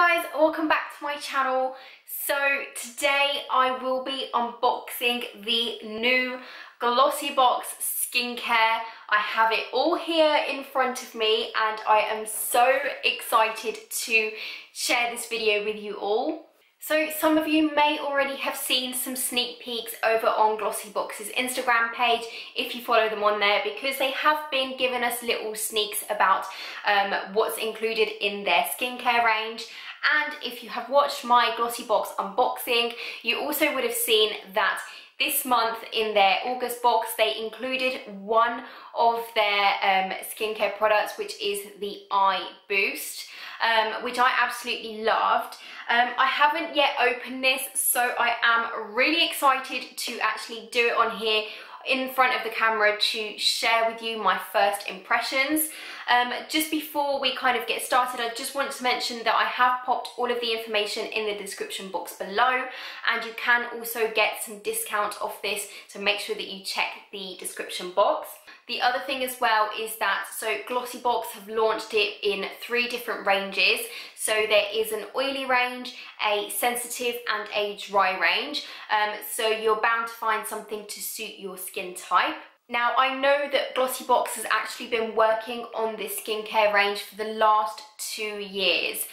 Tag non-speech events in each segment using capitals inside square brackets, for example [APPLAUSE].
guys, welcome back to my channel. So today I will be unboxing the new Glossybox skincare. I have it all here in front of me and I am so excited to share this video with you all. So some of you may already have seen some sneak peeks over on Glossybox's Instagram page if you follow them on there because they have been giving us little sneaks about um, what's included in their skincare range and if you have watched my Glossy Box unboxing you also would have seen that this month in their August box they included one of their um, skincare products which is the Eye Boost um, which I absolutely loved. Um, I haven't yet opened this, so I am really excited to actually do it on here in front of the camera to share with you my first impressions. Um, just before we kind of get started, I just want to mention that I have popped all of the information in the description box below and you can also get some discount off this, so make sure that you check the description box. The other thing as well is that, so Glossybox have launched it in three different ranges. So there is an oily range, a sensitive and a dry range. Um, so you're bound to find something to suit your skin type. Now I know that Glossybox has actually been working on this skincare range for the last two years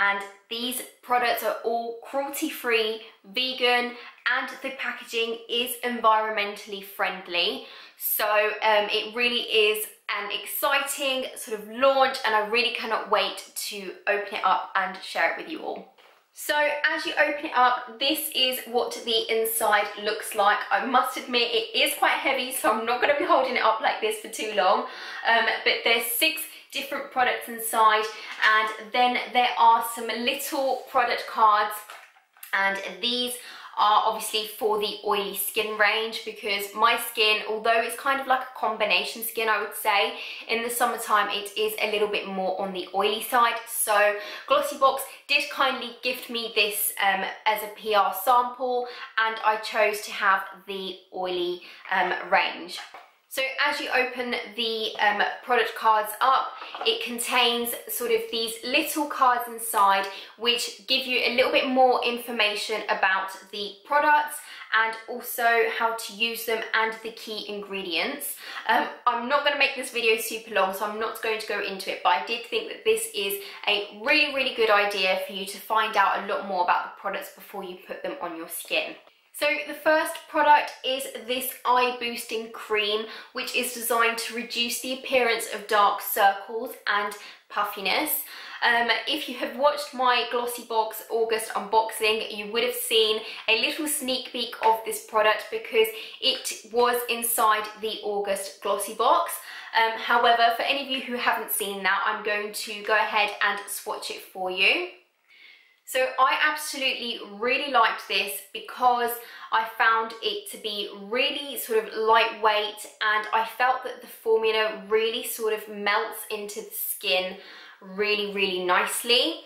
and these products are all cruelty free, vegan and the packaging is environmentally friendly. So um, it really is an exciting sort of launch and I really cannot wait to open it up and share it with you all. So as you open it up, this is what the inside looks like. I must admit it is quite heavy, so I'm not going to be holding it up like this for too long. Um, but there's six different products inside and then there are some little product cards and these are obviously for the oily skin range because my skin, although it's kind of like a combination skin I would say, in the summertime it is a little bit more on the oily side. So Glossybox did kindly gift me this um, as a PR sample and I chose to have the oily um, range. So as you open the um, product cards up, it contains sort of these little cards inside which give you a little bit more information about the products and also how to use them and the key ingredients. Um, I'm not going to make this video super long so I'm not going to go into it but I did think that this is a really really good idea for you to find out a lot more about the products before you put them on your skin. So the first product is this eye boosting cream which is designed to reduce the appearance of dark circles and puffiness. Um, if you have watched my Glossybox August unboxing, you would have seen a little sneak peek of this product because it was inside the August Glossybox. Um, however, for any of you who haven't seen that, I'm going to go ahead and swatch it for you. So I absolutely really liked this because I found it to be really sort of lightweight and I felt that the formula really sort of melts into the skin really, really nicely.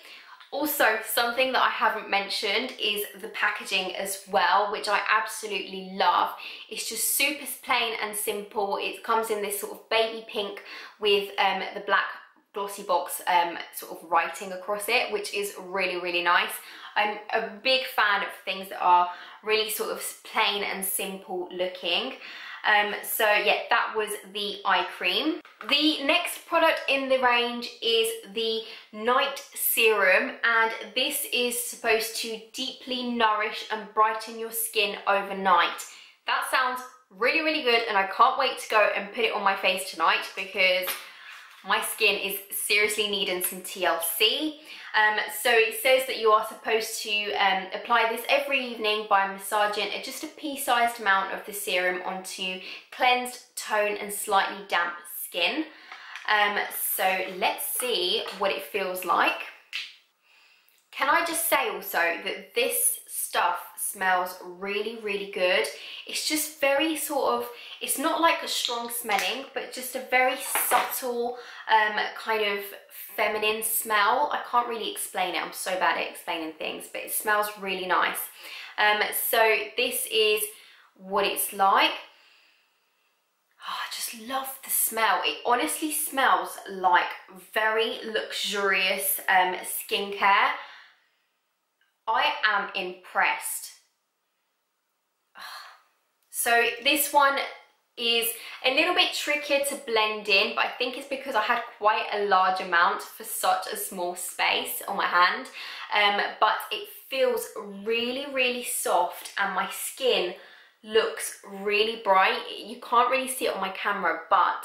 Also, something that I haven't mentioned is the packaging as well, which I absolutely love. It's just super plain and simple. It comes in this sort of baby pink with um, the black Glossybox um, sort of writing across it, which is really, really nice. I'm a big fan of things that are really sort of plain and simple looking. Um, so yeah, that was the eye cream. The next product in the range is the Night Serum and this is supposed to deeply nourish and brighten your skin overnight. That sounds really, really good and I can't wait to go and put it on my face tonight because my skin is seriously needing some TLC. Um, so it says that you are supposed to um, apply this every evening by massaging just a pea-sized amount of the serum onto cleansed, tone and slightly damp skin. Um, so let's see what it feels like. Can I just say also that this stuff smells really, really good. It's just very sort of, it's not like a strong smelling, but just a very subtle um, kind of feminine smell. I can't really explain it. I'm so bad at explaining things, but it smells really nice. Um, so this is what it's like. Oh, I just love the smell. It honestly smells like very luxurious um, skincare. I am impressed. So this one is a little bit trickier to blend in, but I think it's because I had quite a large amount for such a small space on my hand. Um, but it feels really, really soft and my skin looks really bright. You can't really see it on my camera, but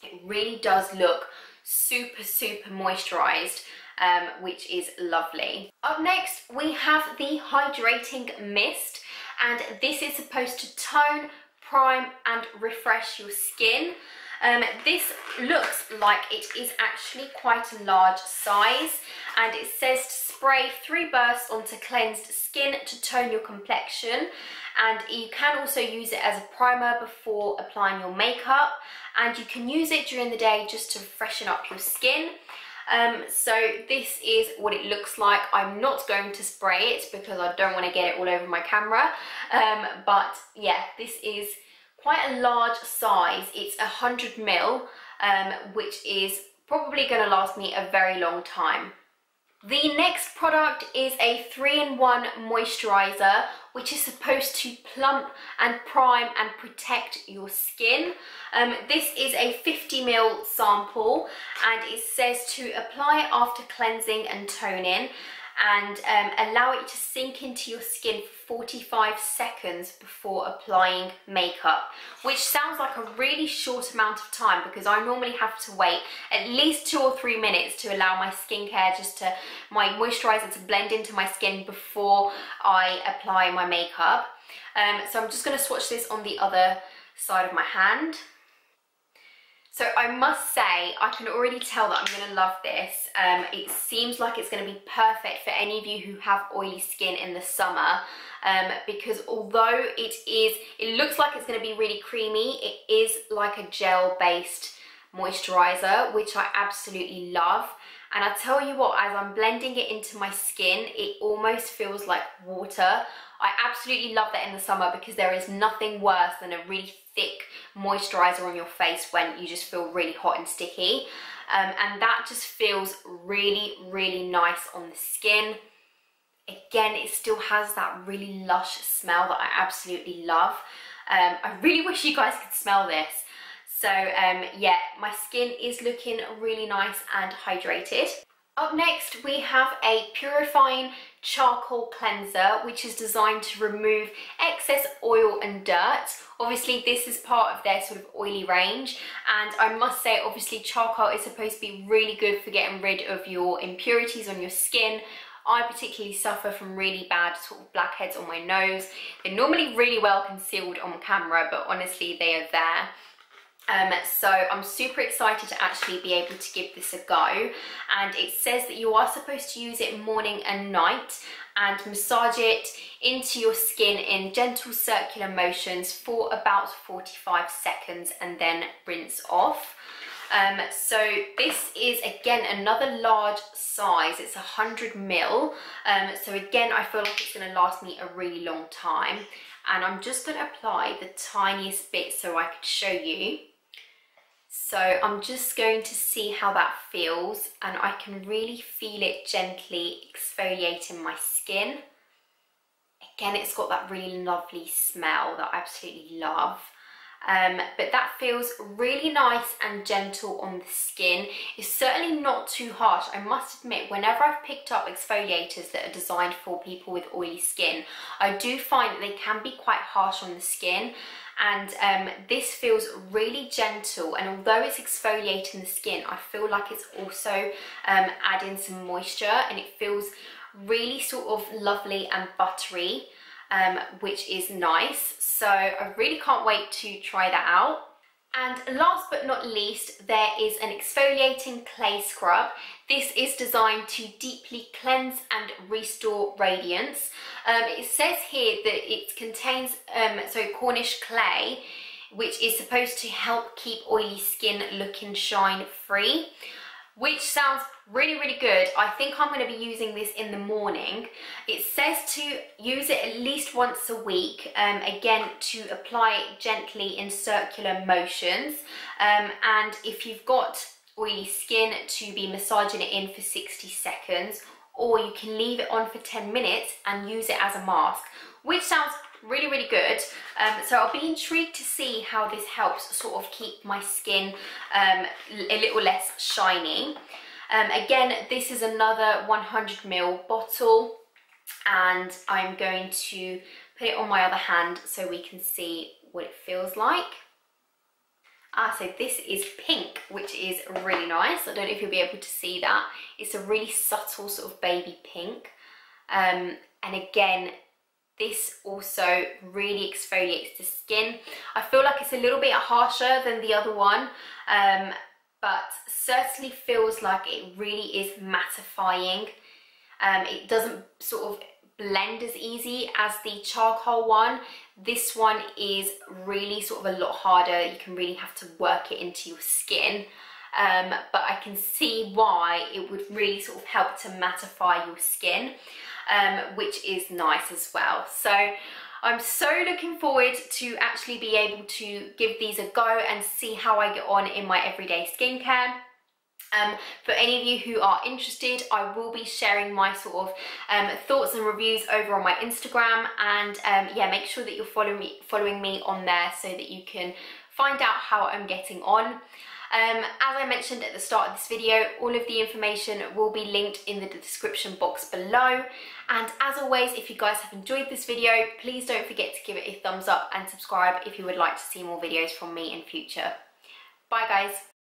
it really does look super, super moisturized. Um, which is lovely. Up next, we have the Hydrating Mist, and this is supposed to tone, prime and refresh your skin. Um, this looks like it is actually quite a large size and it says to spray three bursts onto cleansed skin to tone your complexion and you can also use it as a primer before applying your makeup and you can use it during the day just to freshen up your skin. Um, so this is what it looks like. I'm not going to spray it because I don't want to get it all over my camera. Um, but yeah, this is quite a large size. It's 100 mil, um, which is probably going to last me a very long time. The next product is a 3-in-1 moisturizer which is supposed to plump and prime and protect your skin. Um, this is a 50ml sample and it says to apply after cleansing and toning and um, allow it to sink into your skin for 45 seconds before applying makeup, which sounds like a really short amount of time because I normally have to wait at least two or three minutes to allow my skincare just to, my moisturizer to blend into my skin before I apply my makeup. Um, so I'm just going to swatch this on the other side of my hand. So I must say, I can already tell that I'm gonna love this. Um, it seems like it's gonna be perfect for any of you who have oily skin in the summer um, because although it is, it looks like it's gonna be really creamy, it is like a gel-based moisturizer, which I absolutely love. And I tell you what, as I'm blending it into my skin, it almost feels like water. I absolutely love that in the summer because there is nothing worse than a really thick moisturizer on your face when you just feel really hot and sticky. Um, and that just feels really, really nice on the skin. Again, it still has that really lush smell that I absolutely love. Um, I really [LAUGHS] wish you guys could smell this. So um, yeah, my skin is looking really nice and hydrated. Up next, we have a purifying charcoal cleanser, which is designed to remove excess oil and dirt. Obviously, this is part of their sort of oily range. And I must say, obviously, charcoal is supposed to be really good for getting rid of your impurities on your skin. I particularly suffer from really bad sort of blackheads on my nose. They're normally really well concealed on camera, but honestly, they are there. Um, so I'm super excited to actually be able to give this a go and it says that you are supposed to use it morning and night and massage it into your skin in gentle circular motions for about 45 seconds and then rinse off. Um, so this is again another large size, it's 100 mil. Um, so again I feel like it's going to last me a really long time and I'm just going to apply the tiniest bit so I can show you. So I'm just going to see how that feels and I can really feel it gently exfoliating my skin. Again, it's got that really lovely smell that I absolutely love. Um, but that feels really nice and gentle on the skin. It's certainly not too harsh. I must admit, whenever I've picked up exfoliators that are designed for people with oily skin, I do find that they can be quite harsh on the skin and um, this feels really gentle and although it's exfoliating the skin I feel like it's also um, adding some moisture and it feels really sort of lovely and buttery um, which is nice. So I really can't wait to try that out and last but not least, there is an exfoliating clay scrub. This is designed to deeply cleanse and restore radiance. Um, it says here that it contains um, so Cornish clay, which is supposed to help keep oily skin looking shine free which sounds really, really good. I think I'm going to be using this in the morning. It says to use it at least once a week, um, again, to apply it gently in circular motions. Um, and if you've got oily skin, to be massaging it in for 60 seconds or you can leave it on for 10 minutes and use it as a mask, which sounds really, really good. Um, so I'll be intrigued to see how this helps sort of keep my skin um, a little less shiny. Um, again, this is another 100ml bottle and I'm going to put it on my other hand so we can see what it feels like. Ah, so this is pink, which is really nice. I don't know if you'll be able to see that. It's a really subtle sort of baby pink. Um, and again, this also really exfoliates the skin. I feel like it's a little bit harsher than the other one, um, but certainly feels like it really is mattifying. Um, it doesn't sort of blend as easy as the charcoal one. This one is really sort of a lot harder. You can really have to work it into your skin. Um, but I can see why it would really sort of help to mattify your skin, um, which is nice as well. So I'm so looking forward to actually be able to give these a go and see how I get on in my everyday skincare. Um, for any of you who are interested, I will be sharing my sort of um, thoughts and reviews over on my Instagram and um, yeah, make sure that you're following me, following me on there so that you can find out how I'm getting on. Um, as I mentioned at the start of this video, all of the information will be linked in the description box below. And as always, if you guys have enjoyed this video, please don't forget to give it a thumbs up and subscribe if you would like to see more videos from me in future. Bye guys.